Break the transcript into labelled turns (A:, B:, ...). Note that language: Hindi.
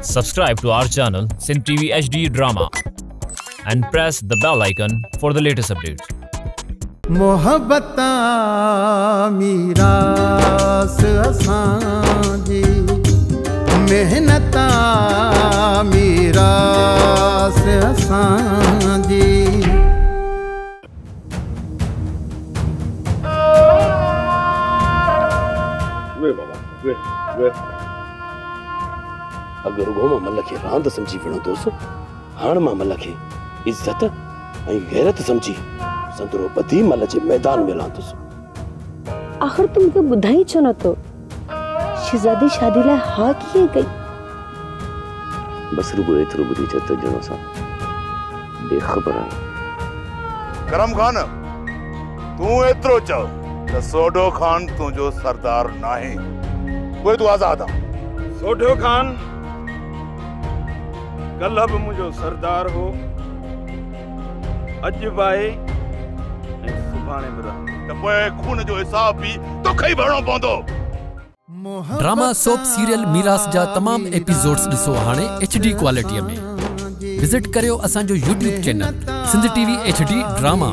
A: Subscribe to our channel Sin TV HD Drama and press the bell icon for the latest updates.
B: मोहब्बत मीरास असांजी मेहनत मीरास असांजी
C: वे बाबा वे वे अॻु रुगो माँ मल खे रांदि सम्झी विणंदो हुउसि हाणे माँ मल खे इज़त ऐं गैरत सम्झी संदरो ॿधी मल जे मैदान में लांदुसि।
D: आख़िर तू मूंखे ॿुधाई छो नथो? शहज़ादी शादी लाइ हा कीअं कई?
C: बसि रुगो एतिरो ॿुधी छॾ त ॼणो असां बेख़बर आहियूं
E: करम खान तूं एतिरो चओ त सोडो खान तुंहिंजो सरदार नाहे। पोइ तूं आज़ाद आहे
F: सोढियो खान कल्ह बि मुंहिंजो सरदार हो। अॼु बि आहे ऐं सुभाणे बि रहंदो
E: त पोइ खून जो हिसाब बि तोखे ई भरणो पवंदो।
G: ड्रामा सोप सीरियल मीरास जा तमाम एपिसोड्स ॾिसो हाणे एच डी क्वालिटीअ में। विज़िट करियो असांजो YouTube channel Sindh TV H
B: D drama